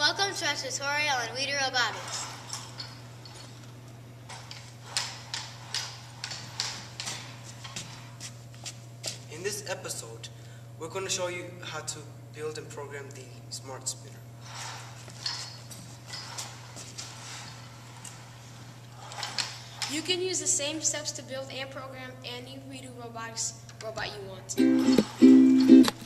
Welcome to our tutorial on WeDo Robotics. In this episode, we're going to show you how to build and program the Smart Spinner. You can use the same steps to build and program any WeDo Robotics robot you want.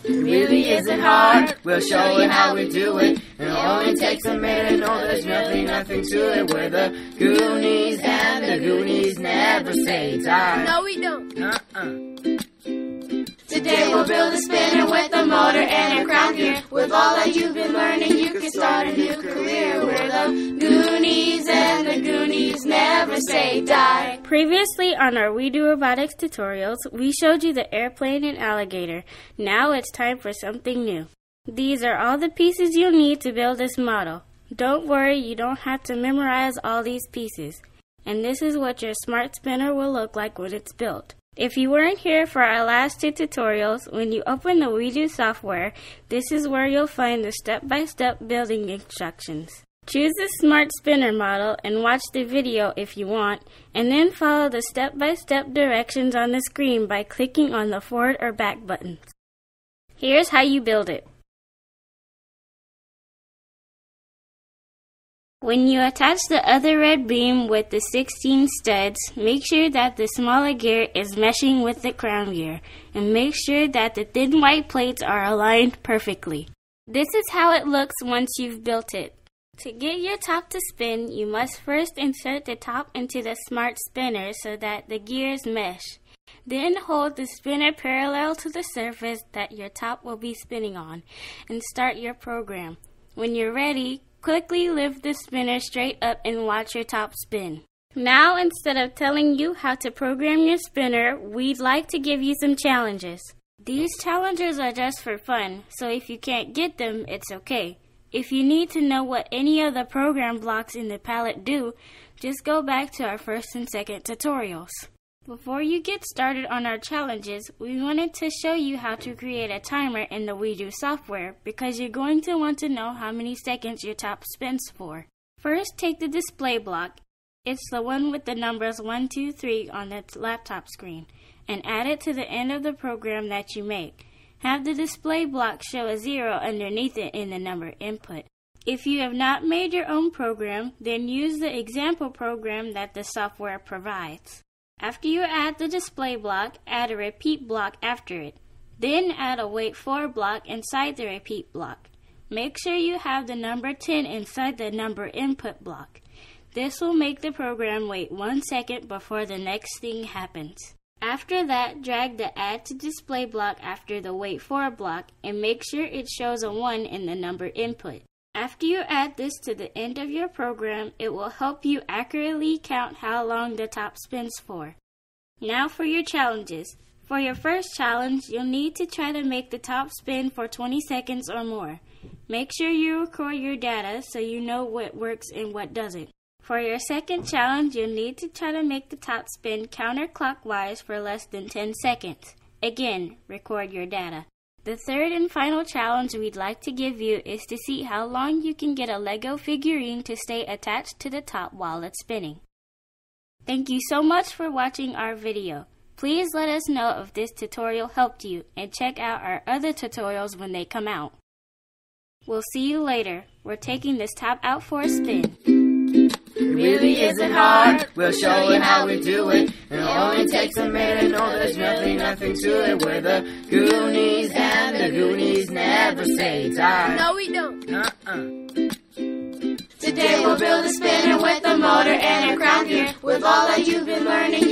It really isn't hard. We'll show you how we do it. It only takes a minute. No, there's nothing, nothing to it. We're the Goonies, and the Goonies never say die. No, we don't. Uh-uh. Today we'll build a spinner with a motor and a crown gear. With all that you've been learning, you can start say die. Previously on our WeDo Robotics tutorials, we showed you the airplane and alligator. Now it's time for something new. These are all the pieces you'll need to build this model. Don't worry, you don't have to memorize all these pieces. And this is what your smart spinner will look like when it's built. If you weren't here for our last two tutorials, when you open the WeDo software, this is where you'll find the step-by-step building instructions. Choose the Smart Spinner model and watch the video if you want, and then follow the step-by-step directions on the screen by clicking on the forward or back buttons. Here's how you build it. When you attach the other red beam with the 16 studs, make sure that the smaller gear is meshing with the crown gear, and make sure that the thin white plates are aligned perfectly. This is how it looks once you've built it. To get your top to spin, you must first insert the top into the smart spinner so that the gears mesh. Then hold the spinner parallel to the surface that your top will be spinning on and start your program. When you're ready, quickly lift the spinner straight up and watch your top spin. Now, instead of telling you how to program your spinner, we'd like to give you some challenges. These challenges are just for fun, so if you can't get them, it's okay. If you need to know what any of the program blocks in the palette do, just go back to our first and second tutorials. Before you get started on our challenges, we wanted to show you how to create a timer in the WeDo software because you're going to want to know how many seconds your top spins for. First, take the display block. It's the one with the numbers 1, 2, 3 on the laptop screen, and add it to the end of the program that you make. Have the display block show a zero underneath it in the number input. If you have not made your own program, then use the example program that the software provides. After you add the display block, add a repeat block after it. Then add a wait for block inside the repeat block. Make sure you have the number 10 inside the number input block. This will make the program wait one second before the next thing happens. After that, drag the add to display block after the wait for block and make sure it shows a 1 in the number input. After you add this to the end of your program, it will help you accurately count how long the top spins for. Now for your challenges. For your first challenge, you'll need to try to make the top spin for 20 seconds or more. Make sure you record your data so you know what works and what doesn't. For your second challenge, you'll need to try to make the top spin counterclockwise for less than 10 seconds. Again, record your data. The third and final challenge we'd like to give you is to see how long you can get a Lego figurine to stay attached to the top while it's spinning. Thank you so much for watching our video. Please let us know if this tutorial helped you and check out our other tutorials when they come out. We'll see you later. We're taking this top out for a spin. It really isn't hard. We'll show you how we do it. It only takes a minute. No, there's nothing, nothing to it. We're the Goonies, and the Goonies never say die. No, we don't. Uh-uh. Today we'll build a spinner with a motor and a crown gear. With all that you've been learning,